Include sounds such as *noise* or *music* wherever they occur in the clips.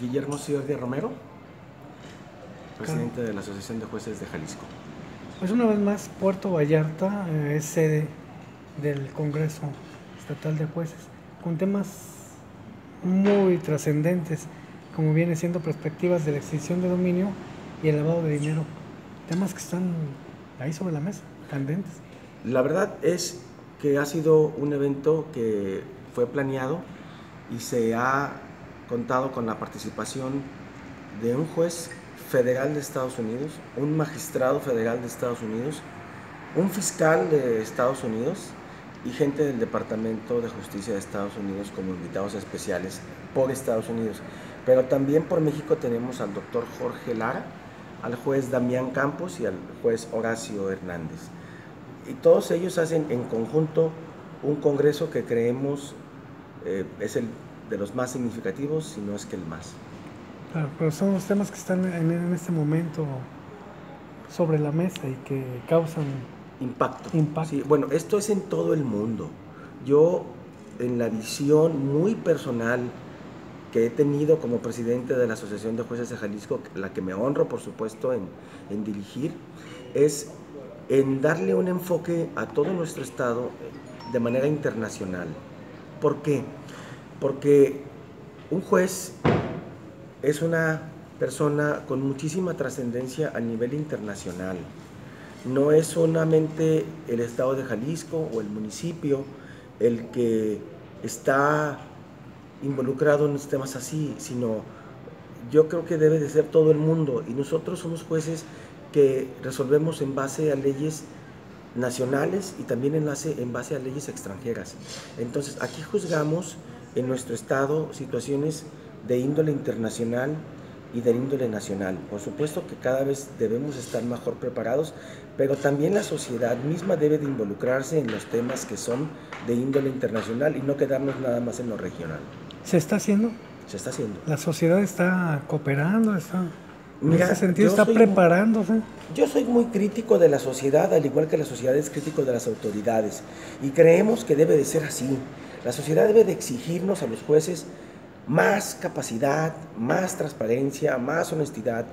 Guillermo Ciordia Romero, presidente de la Asociación de Jueces de Jalisco. Pues una vez más, Puerto Vallarta eh, es sede del Congreso Estatal de Jueces, con temas muy trascendentes, como viene siendo perspectivas de la extinción de dominio y el lavado de dinero. Temas que están ahí sobre la mesa, candentes. La verdad es que ha sido un evento que fue planeado y se ha contado con la participación de un juez federal de Estados Unidos, un magistrado federal de Estados Unidos, un fiscal de Estados Unidos y gente del Departamento de Justicia de Estados Unidos como invitados especiales por Estados Unidos. Pero también por México tenemos al doctor Jorge Lara, al juez Damián Campos y al juez Horacio Hernández. Y todos ellos hacen en conjunto un congreso que creemos eh, es el de los más significativos, si no es que el más. Claro, pero son los temas que están en, este momento sobre la mesa y que causan impacto. impacto. Sí, bueno, esto es en todo el mundo. Yo, en la visión muy personal que he tenido como presidente de la Asociación de Jueces de Jalisco, la que me honro, por supuesto, en, en dirigir, es en darle un enfoque a todo nuestro Estado de manera internacional. ¿Por qué? Porque un juez es una persona con muchísima trascendencia a nivel internacional. No es solamente el estado de Jalisco o el municipio el que está involucrado en temas así, sino yo creo que debe de ser todo el mundo y nosotros somos jueces que resolvemos en base a leyes nacionales y también en base, en base a leyes extranjeras. Entonces, aquí juzgamos en nuestro estado situaciones de índole internacional y de índole nacional. Por supuesto que cada vez debemos estar mejor preparados, pero también la sociedad misma debe de involucrarse en los temas que son de índole internacional y no quedarnos nada más en lo regional. ¿Se está haciendo? Se está haciendo. La sociedad está cooperando, está... en ese sentido está preparándose. Yo soy muy crítico de la sociedad, al igual que la sociedad es crítico de las autoridades, y creemos que debe de ser así. La sociedad debe de exigirnos a los jueces más capacidad, más transparencia, más honestidad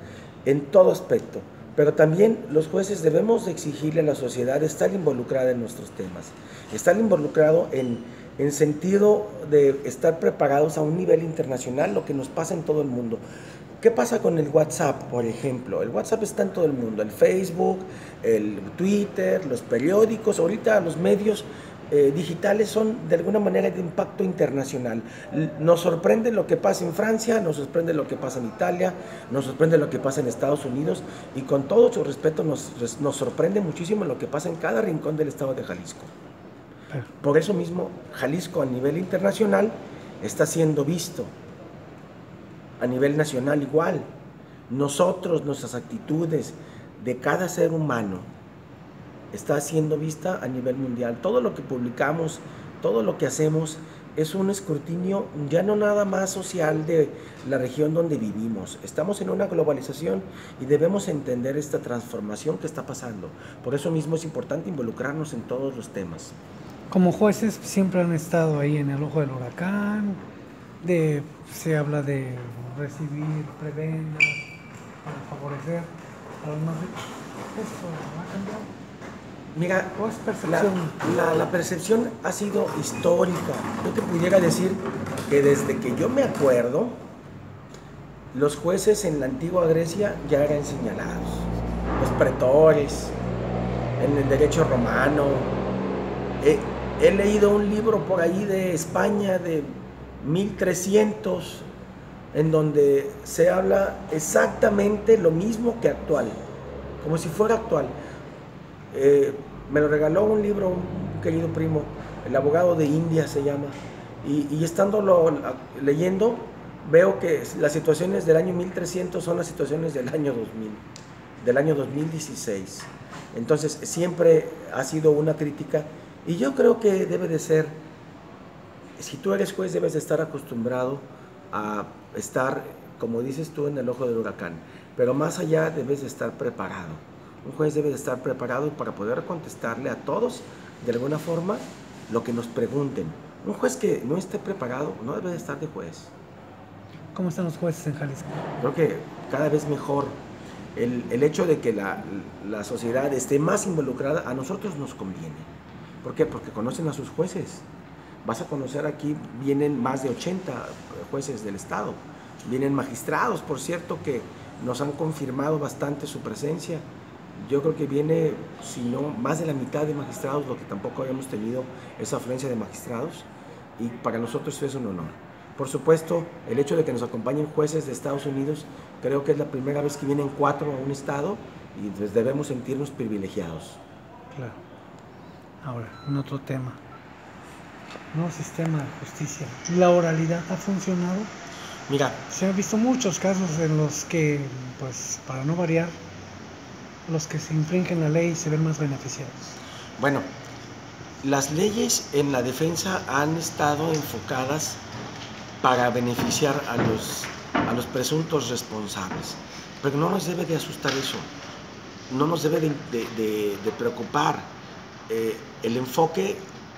en todo aspecto. Pero también los jueces debemos de exigirle a la sociedad estar involucrada en nuestros temas, estar involucrado en, en sentido de estar preparados a un nivel internacional, lo que nos pasa en todo el mundo. ¿Qué pasa con el WhatsApp, por ejemplo? El WhatsApp está en todo el mundo, el Facebook, el Twitter, los periódicos, ahorita los medios eh, digitales son de alguna manera de impacto internacional. Nos sorprende lo que pasa en Francia, nos sorprende lo que pasa en Italia, nos sorprende lo que pasa en Estados Unidos y con todo su respeto nos, nos sorprende muchísimo lo que pasa en cada rincón del estado de Jalisco. Por eso mismo, Jalisco a nivel internacional está siendo visto, a nivel nacional igual. Nosotros, nuestras actitudes de cada ser humano, está siendo vista a nivel mundial. Todo lo que publicamos, todo lo que hacemos es un escrutinio ya no nada más social de la región donde vivimos. Estamos en una globalización y debemos entender esta transformación que está pasando. Por eso mismo es importante involucrarnos en todos los temas. Como jueces siempre han estado ahí en el ojo del huracán, de, se habla de recibir prebendas para favorecer a los más ricos. ¿Esto ha cambiado? Mira, la, la, percepción ha sido histórica. Yo te pudiera decir que desde que yo me acuerdo, los jueces en la antigua Grecia ya eran señalados. Los pretores, en el derecho romano. he leído un libro por ahí de España de 1300, en donde se habla exactamente lo mismo que actual, como si fuera actual. Eh, me lo regaló un libro, un querido primo, El abogado de India se llama, y, y estando leyendo, veo que las situaciones del año 1300 son las situaciones del año 2000, del año 2016. Entonces, siempre ha sido una crítica, y yo creo que debe de ser, si tú eres juez, debes de estar acostumbrado a estar, como dices tú, en el ojo del huracán, pero más allá debes de estar preparado un juez debe de estar preparado para poder contestarle a todos de alguna forma lo que nos pregunten. Un juez que no esté preparado no debe de estar de juez. ¿Cómo están los jueces en Jalisco? Creo que cada vez mejor. El, el hecho de que la, la, sociedad esté más involucrada a nosotros nos conviene. ¿Por qué? Porque conocen a sus jueces. Vas a conocer aquí, vienen más de 80 jueces del Estado. Vienen magistrados, por cierto, que nos han confirmado bastante su presencia. Yo creo que viene, si no, más de la mitad de magistrados, lo que tampoco habíamos tenido esa afluencia de magistrados. Y para nosotros eso es un honor. Por supuesto, el hecho de que nos acompañen jueces de Estados Unidos, creo que es la primera vez que vienen cuatro a un estado y pues debemos sentirnos privilegiados. Claro. Ahora, un otro tema. Nuevo sistema de justicia. ¿La oralidad ha funcionado? Mira. Se han visto muchos casos en los que, pues, para no variar, los que se infringen la ley se ven más beneficiados. Bueno, las leyes en la defensa han estado enfocadas para beneficiar a los, a los presuntos responsables. Pero no nos debe de asustar eso, no nos debe de, preocupar. Eh, el enfoque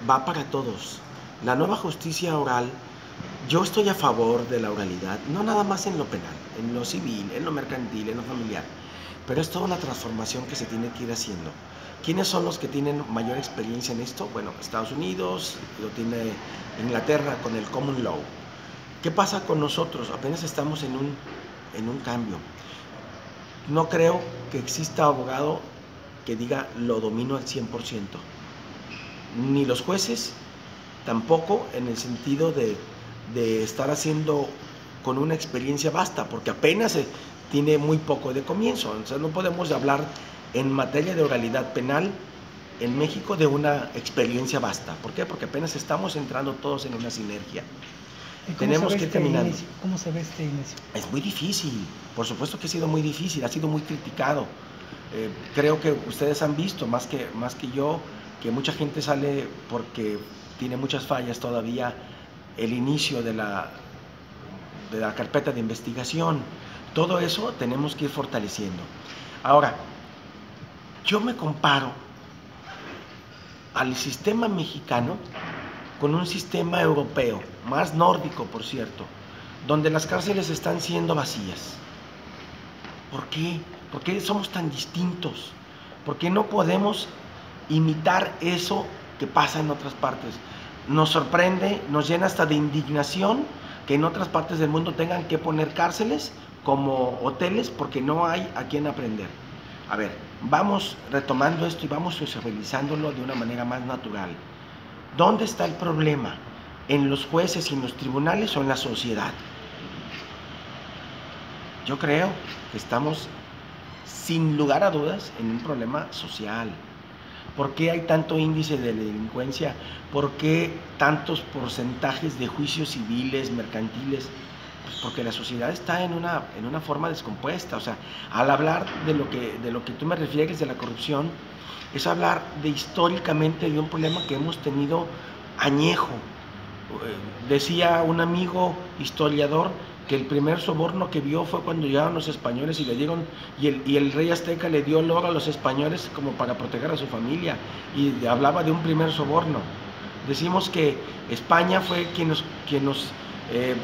va para todos. La nueva justicia oral, yo estoy a favor de la oralidad, no nada más en lo penal, en lo civil, en lo mercantil, en lo familiar, pero es toda una transformación que se tiene que ir haciendo. ¿Quiénes son los que tienen mayor experiencia en esto? Bueno, Estados Unidos, lo tiene Inglaterra con el Common Law. ¿Qué pasa con nosotros? Apenas estamos en un, en un cambio. No creo que exista abogado que diga lo domino al 100%. Ni los jueces, tampoco en el sentido de, de estar haciendo con una experiencia basta, porque apenas tiene muy poco de comienzo. O sea, no podemos hablar en materia de oralidad penal en México de una experiencia basta. ¿Por qué? Porque apenas estamos entrando todos en una sinergia. Tenemos que ir este caminando. ¿Cómo se ve este inicio? Es muy difícil, por supuesto que ha sido muy difícil, ha sido muy criticado. Eh, creo que ustedes han visto, más que, más que yo, que mucha gente sale porque tiene muchas fallas todavía el inicio de la, de la carpeta de investigación. Todo eso tenemos que ir fortaleciendo. Ahora, yo me comparo al sistema mexicano con un sistema europeo, más nórdico por cierto, donde las cárceles están siendo vacías. ¿Por qué? ¿Por qué somos tan distintos? ¿Por qué no podemos imitar eso que pasa en otras partes? Nos sorprende, nos llena hasta de indignación que en otras partes del mundo tengan que poner cárceles como hoteles porque no hay a quien aprender. A ver, vamos retomando esto y vamos socializándolo de una manera más natural. ¿Dónde está el problema? ¿En los jueces y en los tribunales o en la sociedad? Yo creo que estamos, sin lugar a dudas, en un problema social. ¿Por qué hay tanto índice de delincuencia? ¿Por qué tantos porcentajes de juicios civiles, mercantiles? Porque la sociedad está en una, en una forma descompuesta. O sea, al hablar de lo, que, de lo que tú me refieres de la corrupción, es hablar de históricamente de un problema que hemos tenido añejo. Eh, decía un amigo historiador que el primer soborno que vio fue cuando llegaron los españoles y le dieron, y el, y el rey azteca le dio el a los españoles como para proteger a su familia, y hablaba de un primer soborno. Decimos que España fue quien nos, quien nos eh,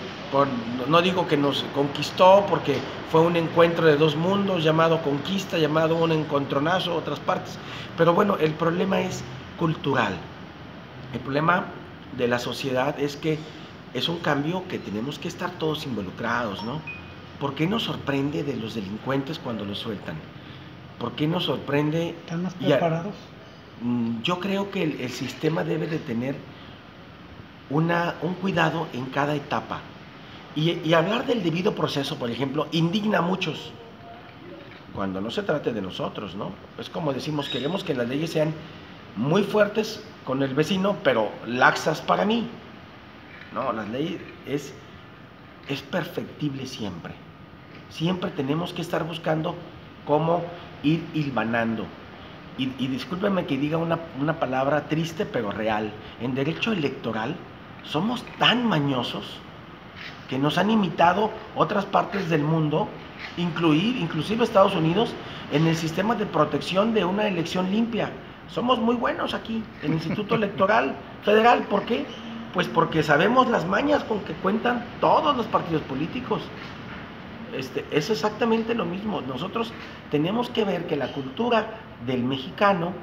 no digo que nos conquistó porque fue un encuentro de dos mundos llamado conquista, llamado un encontronazo, otras partes. Pero bueno, el problema es cultural. El problema de la sociedad es que es un cambio que tenemos que estar todos involucrados, ¿no? ¿Por qué nos sorprende de los delincuentes cuando los sueltan? ¿Por qué nos sorprende? ¿Están más preparados? Mm, yo creo que el, el sistema debe de tener una, un cuidado en cada etapa. Y, hablar del debido proceso, por ejemplo, indigna a muchos cuando no se trate de nosotros, ¿no? Es como decimos, queremos que las leyes sean muy fuertes con el vecino, pero laxas para mí. No, las leyes es, es perfectible siempre. Siempre tenemos que estar buscando cómo ir hilvanando. Y, y discúlpeme que diga una, una palabra triste pero real. En derecho electoral somos tan mañosos que nos han imitado otras partes del mundo, incluir, inclusive Estados Unidos, en el sistema de protección de una elección limpia. Somos muy buenos aquí, en el Instituto Electoral *laughs* Federal. ¿Por qué? Pues porque sabemos las mañas con que cuentan todos los partidos políticos. Este, es exactamente lo mismo. Nosotros tenemos que ver que la cultura del mexicano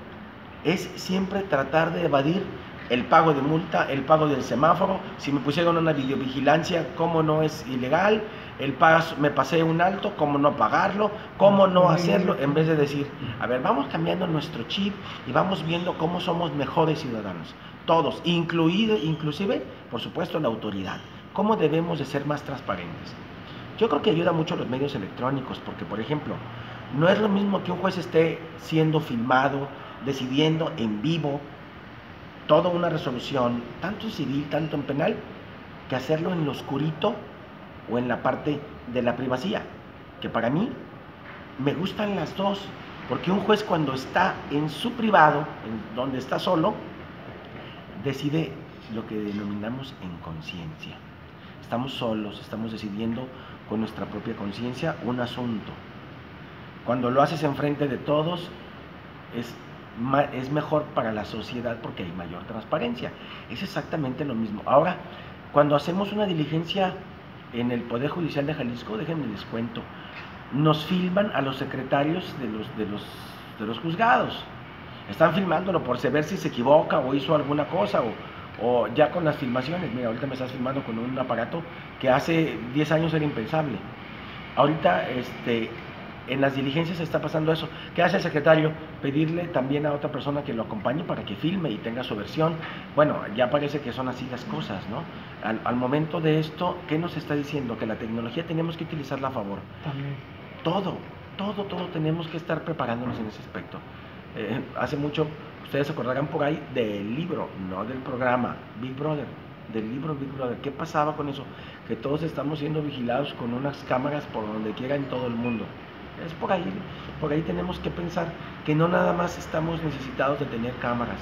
es siempre tratar de evadir el pago de multa, el pago del semáforo, si me pusieron una videovigilancia, cómo no es ilegal, el paso, me pasé un alto, cómo no pagarlo, cómo no hacerlo, en vez de decir, a ver, vamos cambiando nuestro chip y vamos viendo cómo somos mejores ciudadanos, todos, incluido, inclusive, por supuesto, la autoridad, cómo debemos de ser más transparentes. Yo creo que ayuda mucho los medios electrónicos, porque, por ejemplo, no es lo mismo que un juez esté siendo filmado, decidiendo en vivo toda una resolución, tanto en civil, tanto en penal, que hacerlo en lo oscurito o en la parte de la privacidad, que para mí me gustan las dos, porque un juez cuando está en su privado, en donde está solo, decide lo que denominamos en conciencia. Estamos solos, estamos decidiendo con nuestra propia conciencia un asunto. Cuando lo haces enfrente de todos, es, es mejor para la sociedad porque hay mayor transparencia. Es exactamente lo mismo. Ahora, cuando hacemos una diligencia en el Poder Judicial de Jalisco, déjenme les cuento, nos filman a los secretarios de los, de los, de los juzgados. Están filmándolo por saber si se equivoca o hizo alguna cosa o, o ya con las filmaciones. Mira, ahorita me estás filmando con un aparato que hace 10 años era impensable. Ahorita este, en las diligencias está pasando eso. ¿Qué hace el secretario? Pedirle también a otra persona que lo acompañe para que filme y tenga su versión. Bueno, ya parece que son así las cosas, ¿no? Al, al momento de esto, ¿qué nos está diciendo? Que la tecnología tenemos que utilizarla a favor. También. Todo, todo, todo tenemos que estar preparándonos en ese aspecto. Eh, hace mucho, ustedes se acordarán por ahí del libro, no del programa, Big Brother, del libro Big Brother. ¿Qué pasaba con eso? Que todos estamos siendo vigilados con unas cámaras por donde quiera en todo el mundo. Es por ahí, por ahí tenemos que pensar que no nada más estamos necesitados de tener cámaras,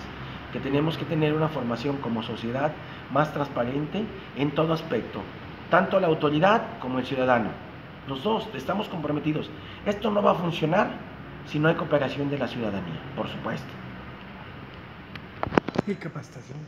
que tenemos que tener una formación como sociedad más transparente en todo aspecto, tanto la autoridad como el ciudadano. Los dos estamos comprometidos. Esto no va a funcionar si no hay cooperación de la ciudadanía, por supuesto. Y capacitación.